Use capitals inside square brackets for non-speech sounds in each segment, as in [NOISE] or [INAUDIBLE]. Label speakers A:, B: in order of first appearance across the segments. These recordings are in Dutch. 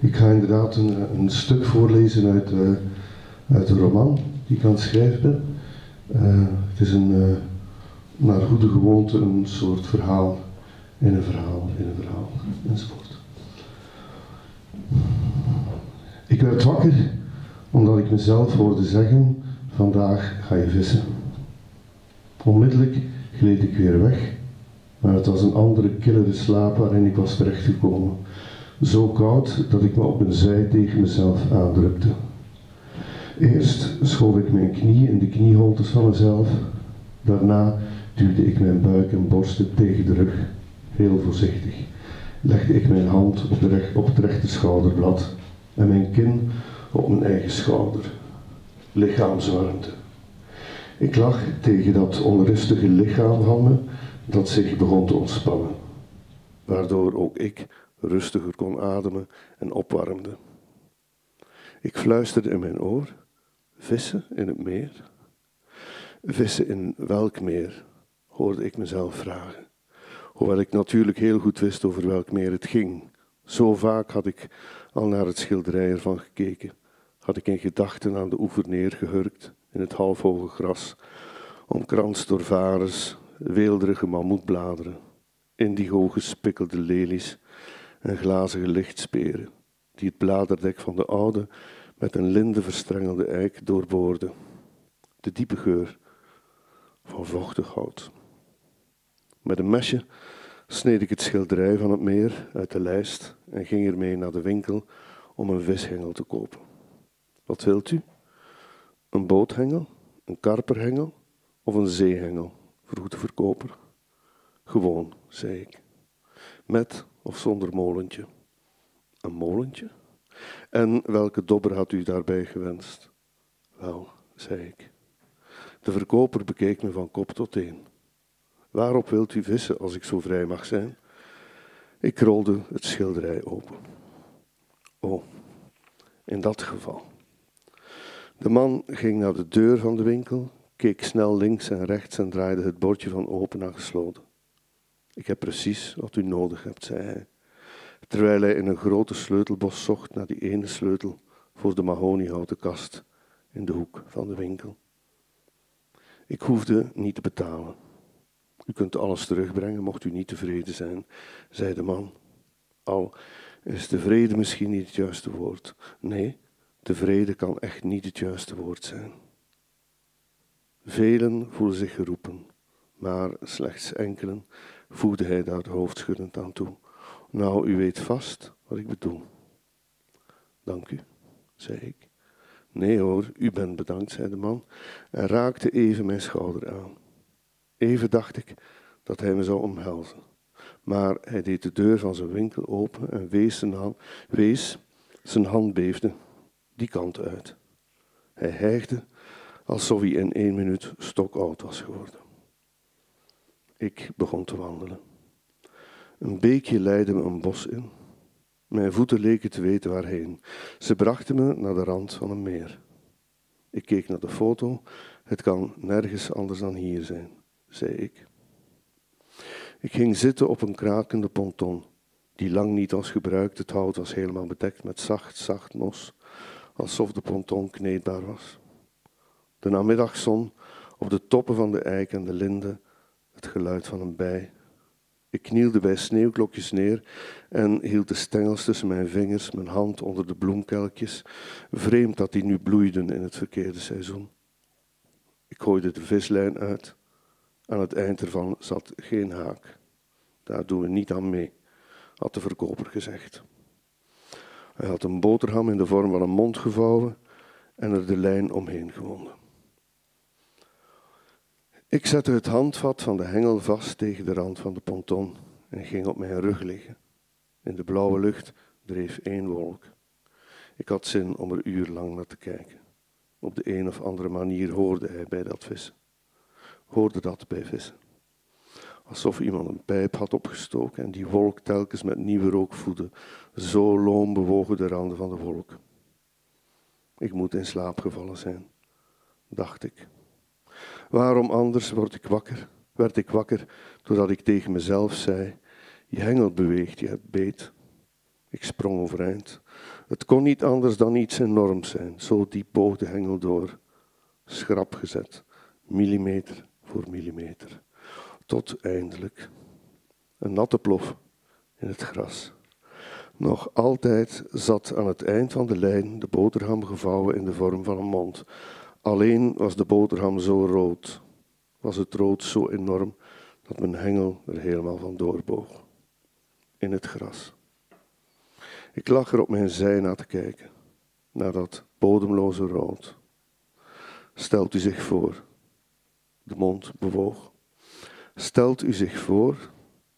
A: Ik ga inderdaad een, een stuk voorlezen uit, uh, uit een roman die ik aan het schrijven ben. Uh, het is een, naar goede gewoonte een soort verhaal in een verhaal in een verhaal enzovoort. Ik werd wakker omdat ik mezelf hoorde zeggen: Vandaag ga je vissen. Onmiddellijk gleed ik weer weg, maar het was een andere killere slaap waarin ik was terechtgekomen. Zo koud dat ik me op een zij tegen mezelf aandrukte. Eerst schoof ik mijn knie in de knieholtes van mezelf, daarna duwde ik mijn buik en borsten tegen de rug, heel voorzichtig. Legde ik mijn hand op, de recht, op het rechter schouderblad en mijn kin op mijn eigen schouder. Lichaamswarmte. Ik lag tegen dat onrustige lichaam van me dat zich begon te ontspannen, waardoor ook ik rustiger kon ademen en opwarmde. Ik fluisterde in mijn oor: vissen in het meer? Vissen in welk meer? hoorde ik mezelf vragen. Hoewel ik natuurlijk heel goed wist over welk meer het ging. Zo vaak had ik al naar het schilderij ervan gekeken, had ik in gedachten aan de oever neergehurkt in het halfhoge gras, omkranst door varens, weelderige mammoetbladeren, indigo gespikkelde lelies en glazige lichtsperen, die het bladerdek van de oude met een linde verstrengelde eik doorboorden. De diepe geur van vochtig hout. Met een mesje sneed ik het schilderij van het meer uit de lijst en ging ermee naar de winkel om een vishengel te kopen. Wat wilt u? Een boothengel, een karperhengel of een zeehengel? vroeg de verkoper. Gewoon, zei ik. Met of zonder molentje? Een molentje? En welke dobber had u daarbij gewenst? Wel, zei ik. De verkoper bekeek me van kop tot teen. Waarop wilt u vissen als ik zo vrij mag zijn? Ik rolde het schilderij open. Oh, in dat geval. De man ging naar de deur van de winkel, keek snel links en rechts en draaide het bordje van open naar gesloten. Ik heb precies wat u nodig hebt, zei hij, terwijl hij in een grote sleutelbos zocht naar die ene sleutel voor de mahoniehouten kast in de hoek van de winkel. Ik hoefde niet te betalen. U kunt alles terugbrengen, mocht u niet tevreden zijn, zei de man. Al is tevreden misschien niet het juiste woord. Nee, tevreden kan echt niet het juiste woord zijn. Velen voelen zich geroepen, maar slechts enkelen voegde hij daar hoofdschuddend aan toe. Nou, u weet vast wat ik bedoel. Dank u, zei ik. Nee hoor, u bent bedankt, zei de man en raakte even mijn schouder aan. Even dacht ik dat hij me zou omhelzen. Maar hij deed de deur van zijn winkel open en wees zijn hand, wees, zijn hand beefde, die kant uit. Hij hijgde alsof hij in één minuut stokoud was geworden. Ik begon te wandelen. Een beekje leidde me een bos in. Mijn voeten leken te weten waarheen. Ze brachten me naar de rand van een meer. Ik keek naar de foto. Het kan nergens anders dan hier zijn, zei ik. Ik ging zitten op een krakende ponton, die lang niet was gebruikt. Het hout was helemaal bedekt met zacht, zacht mos, alsof de ponton kneedbaar was. De namiddagzon op de toppen van de eik en de linde, het geluid van een bij. Ik knielde bij sneeuwklokjes neer en hield de stengels tussen mijn vingers, mijn hand onder de bloemkelkjes. Vreemd dat die nu bloeiden in het verkeerde seizoen. Ik gooide de vislijn uit. Aan het eind ervan zat geen haak. Daar doen we niet aan mee, had de verkoper gezegd. Hij had een boterham in de vorm van een mond gevouwen en er de lijn omheen gewonden. Ik zette het handvat van de hengel vast tegen de rand van de ponton en ging op mijn rug liggen. In de blauwe lucht dreef één wolk. Ik had zin om er urenlang naar te kijken. Op de een of andere manier hoorde hij bij dat vissen. Hoorde dat bij vissen. Alsof iemand een pijp had opgestoken en die wolk telkens met nieuwe rook voedde. Zo loom bewogen de randen van de wolk. Ik moet in slaap gevallen zijn, dacht ik. Waarom anders word ik wakker, werd ik wakker doordat ik tegen mezelf zei: Je hengel beweegt, je hebt beet. Ik sprong overeind. Het kon niet anders dan iets enorms zijn. Zo diep boog de hengel door. Schrap gezet, millimeter voor millimeter. Tot eindelijk een natte plof in het gras. Nog altijd zat aan het eind van de lijn de boterham gevouwen in de vorm van een mond. Alleen was de boterham zo rood, was het rood zo enorm dat mijn hengel er helemaal van doorboog. In het gras. Ik lag er op mijn zij naar te kijken, naar dat bodemloze rood. Stelt u zich voor, de mond bewoog. Stelt u zich voor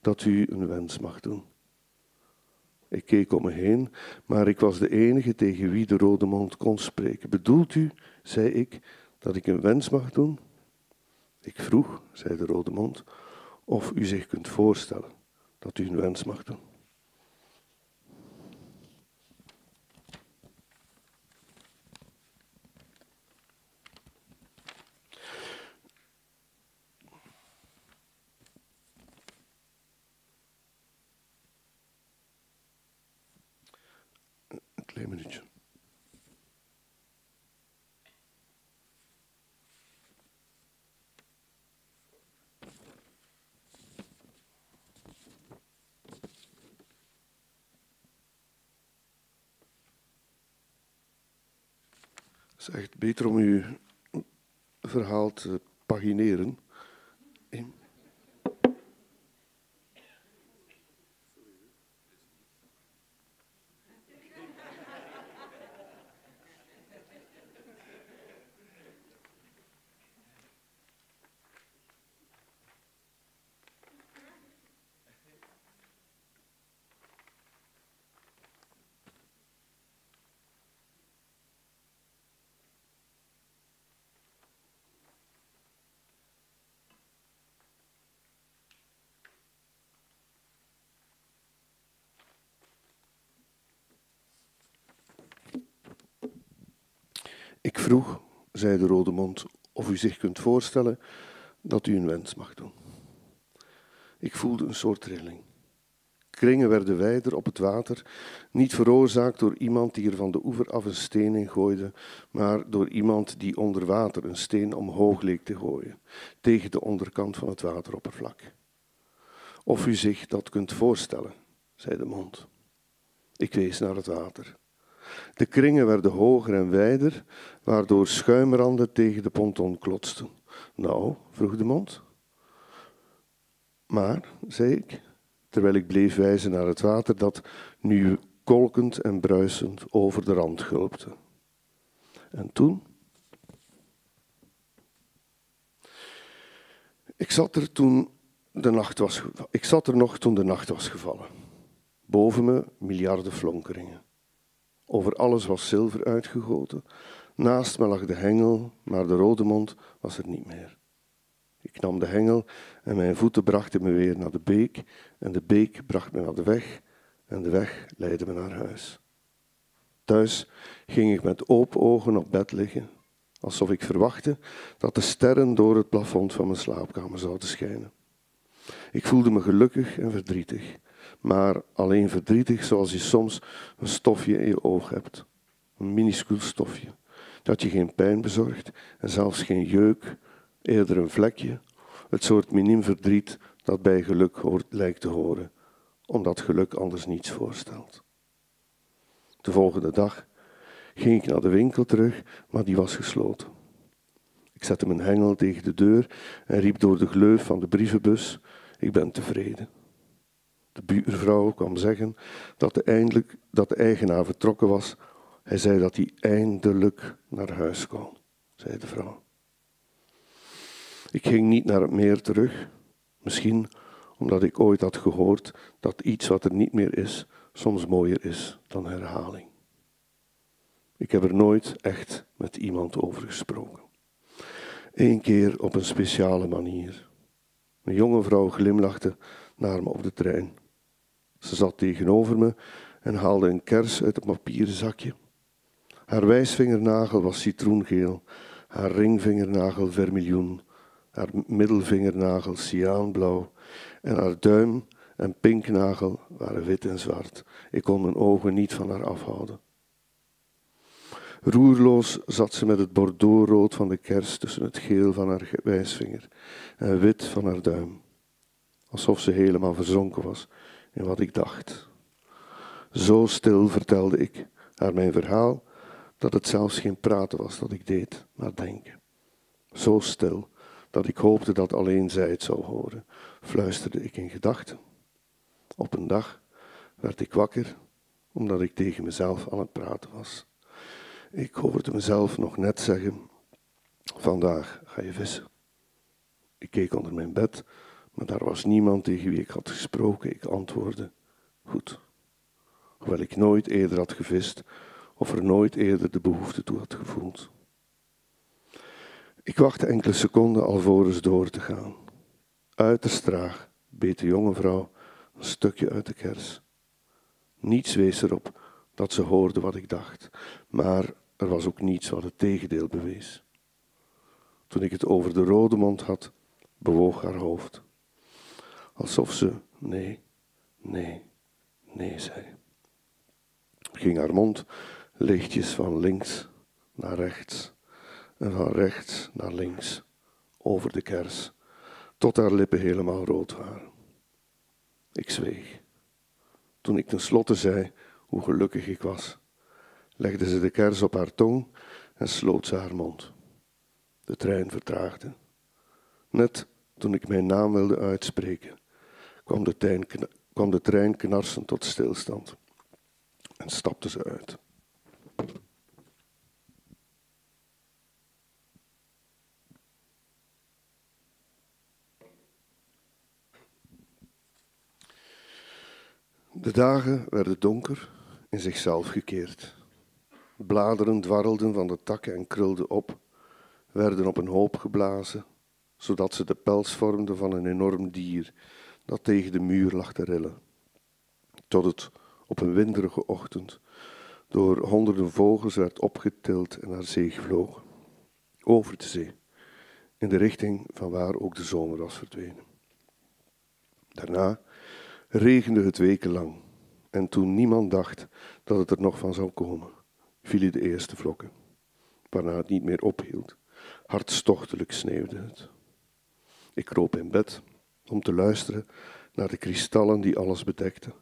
A: dat u een wens mag doen. Ik keek om me heen, maar ik was de enige tegen wie de rode mond kon spreken. Bedoelt u, zei ik, dat ik een wens mag doen? Ik vroeg, zei de rode mond, of u zich kunt voorstellen dat u een wens mag doen. Het is echt beter om uw verhaal te pagineren. Ik vroeg, zei de rode mond, of u zich kunt voorstellen dat u een wens mag doen. Ik voelde een soort trilling. Kringen werden wijder op het water, niet veroorzaakt door iemand die er van de oever af een steen in gooide, maar door iemand die onder water een steen omhoog leek te gooien, tegen de onderkant van het wateroppervlak. Of u zich dat kunt voorstellen, zei de mond. Ik wees naar het water. De kringen werden hoger en wijder, waardoor schuimranden tegen de ponton klotsten. Nou, vroeg de mond. Maar, zei ik, terwijl ik bleef wijzen naar het water dat nu kolkend en bruisend over de rand gulpte. En toen? Ik zat er toen de nacht was, ik zat er nog toen de nacht was gevallen. Boven me miljarden flonkeringen. Over alles was zilver uitgegoten. Naast me lag de hengel, maar de rode mond was er niet meer. Ik nam de hengel en mijn voeten brachten me weer naar de beek en de beek bracht me naar de weg en de weg leidde me naar huis. Thuis ging ik met open ogen op bed liggen, alsof ik verwachtte dat de sterren door het plafond van mijn slaapkamer zouden schijnen. Ik voelde me gelukkig en verdrietig maar alleen verdrietig zoals je soms een stofje in je oog hebt. Een minuscuul stofje. Dat je geen pijn bezorgt en zelfs geen jeuk, eerder een vlekje. Het soort miniem verdriet dat bij geluk hoort, lijkt te horen, omdat geluk anders niets voorstelt. De volgende dag ging ik naar de winkel terug, maar die was gesloten. Ik zette mijn hengel tegen de deur en riep door de gleuf van de brievenbus: Ik ben tevreden. De buurvrouw kwam zeggen dat de, eindelijk, dat de eigenaar vertrokken was. Hij zei dat hij eindelijk naar huis kon, zei de vrouw. Ik ging niet naar het meer terug, misschien omdat ik ooit had gehoord dat iets wat er niet meer is, soms mooier is dan herhaling. Ik heb er nooit echt met iemand over gesproken. Eén keer op een speciale manier. Een jonge vrouw glimlachte naar me op de trein. Ze zat tegenover me en haalde een kers uit het papieren zakje. Haar wijsvingernagel was citroengeel, haar ringvingernagel vermiljoen, haar middelvingernagel cyaanblauw en haar duim en pinknagel waren wit en zwart. Ik kon mijn ogen niet van haar afhouden. Roerloos zat ze met het bordeauxrood van de kers tussen het geel van haar wijsvinger en wit van haar duim, alsof ze helemaal verzonken was in wat ik dacht. Zo stil vertelde ik haar mijn verhaal dat het zelfs geen praten was dat ik deed, maar denken. Zo stil dat ik hoopte dat alleen zij het zou horen, fluisterde ik in gedachten. Op een dag werd ik wakker omdat ik tegen mezelf aan het praten was. Ik hoorde mezelf nog net zeggen: Vandaag ga je vissen. Ik keek onder mijn bed, maar daar was niemand tegen wie ik had gesproken. Ik antwoordde: Goed. Hoewel ik nooit eerder had gevist of er nooit eerder de behoefte toe had gevoeld. Ik wachtte enkele seconden alvorens door te gaan. Uiterst traag beet de jonge vrouw een stukje uit de kers. Niets wees erop dat ze hoorde wat ik dacht, maar er was ook niets wat het tegendeel bewees. Toen ik het over de rode mond had, bewoog haar hoofd. Alsof ze nee, nee, nee zei. Ging haar mond lichtjes van links naar rechts en van rechts naar links over de kers, tot haar lippen helemaal rood waren. Ik zweeg. Toen ik tenslotte zei hoe gelukkig ik was, legde ze de kers op haar tong en sloot ze haar mond. De trein vertraagde. Net toen ik mijn naam wilde uitspreken, kwam de, trein, kwam de trein knarsend tot stilstand en stapte ze uit. De dagen werden donker in zichzelf gekeerd. Bladeren dwarrelden van de takken en krulden op, werden op een hoop geblazen, zodat ze de pels vormden van een enorm dier dat tegen de muur lag te rillen. Tot het op een winderige ochtend door honderden vogels werd opgetild en naar zee gevlogen. Over de zee, in de richting van waar ook de zomer was verdwenen. Daarna regende het wekenlang en toen niemand dacht dat het er nog van zou komen, vielen de eerste vlokken, waarna het niet meer ophield. Hartstochtelijk sneeuwde het. Ik kroop in bed om te luisteren naar de kristallen die alles bedekten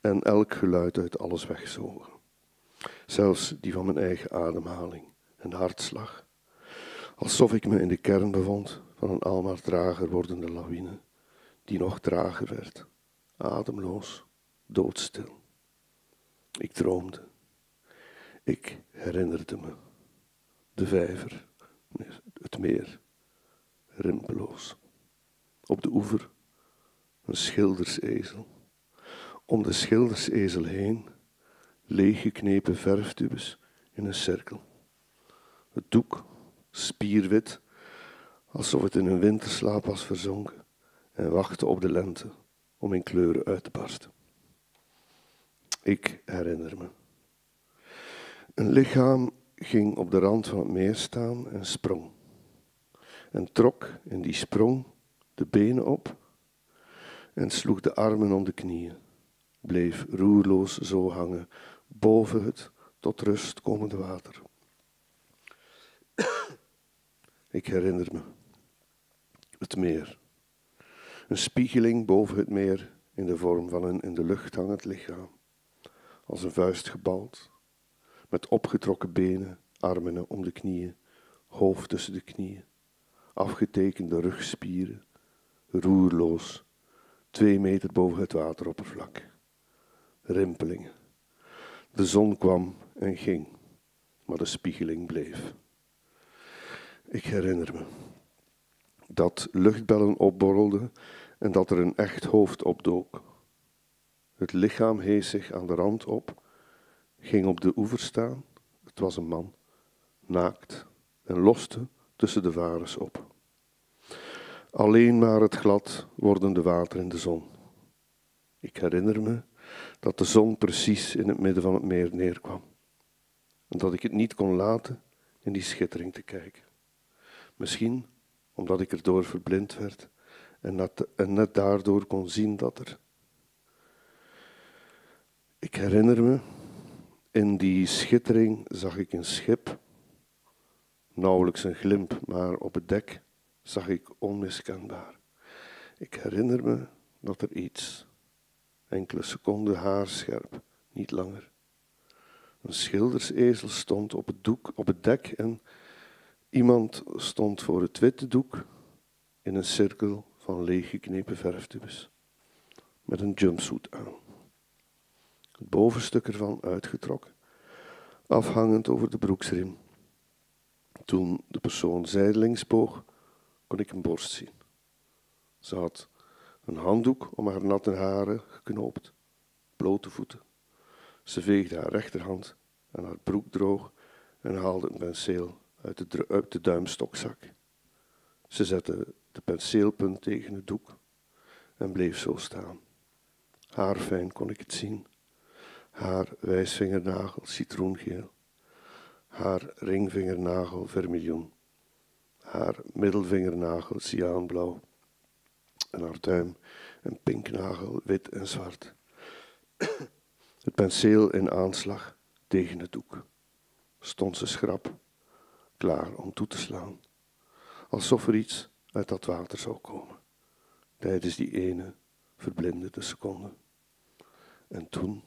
A: en elk geluid uit alles wegzogen. Zelfs die van mijn eigen ademhaling en hartslag. Alsof ik me in de kern bevond van een almaar trager wordende lawine, die nog trager werd, ademloos, doodstil. Ik droomde. Ik herinnerde me. De vijver, het meer, rimpeloos. Op de oever een schildersezel. Om de schildersezel heen leeggeknepen verftubes in een cirkel. Het doek, spierwit, alsof het in een winterslaap was verzonken en wachtte op de lente om in kleuren uit te barsten. Ik herinner me. Een lichaam ging op de rand van het meer staan en sprong. En trok in die sprong de benen op en sloeg de armen om de knieën. Bleef roerloos zo hangen boven het tot rust komende water. Ik herinner me het meer. Een spiegeling boven het meer in de vorm van een in de lucht hangend lichaam, als een vuist gebald, met opgetrokken benen, armen om de knieën, hoofd tussen de knieën, afgetekende rugspieren, roerloos, twee meter boven het wateroppervlak. Rimpelingen. De zon kwam en ging, maar de spiegeling bleef. Ik herinner me dat luchtbellen opborrelden en dat er een echt hoofd opdook. Het lichaam hees zich aan de rand op, ging op de oever staan, het was een man, naakt, en loste tussen de varens op. Alleen maar het glad wordende water in de zon. Ik herinner me dat de zon precies in het midden van het meer neerkwam. En dat ik het niet kon laten in die schittering te kijken. Misschien omdat ik erdoor verblind werd en, en net daardoor kon zien dat er Ik herinner me, in die schittering zag ik een schip, nauwelijks een glimp, maar op het dek zag ik onmiskenbaar. Ik herinner me dat er iets, enkele seconden haarscherp, niet langer. Een schildersezel stond op het, doek, op het dek en iemand stond voor het witte doek in een cirkel van leeggeknepen verftubes met een jumpsuit aan. Het bovenstuk ervan uitgetrokken, afhangend over de broeksriem. Toen de persoon zijdelings boog, kon ik een borst zien. Ze had een handdoek om haar natte haren geknoopt, blote voeten. Ze veegde haar rechterhand en haar broek droog en haalde een penseel uit de, uit de duimstokzak. Ze zette de penseelpunt tegen het doek en bleef zo staan. Haarfijn kon ik het zien. Haar wijsvingernagel citroengeel. Haar ringvingernagel vermiljoen. Haar middelvingernagel cyaanblauw. En haar duim en pinknagel wit en zwart. [COUGHS] Het penseel in aanslag tegen het doek. Stond ze schrap, klaar om toe te slaan. Alsof er iets uit dat water zou komen. Tijdens die ene verblindende seconde. En toen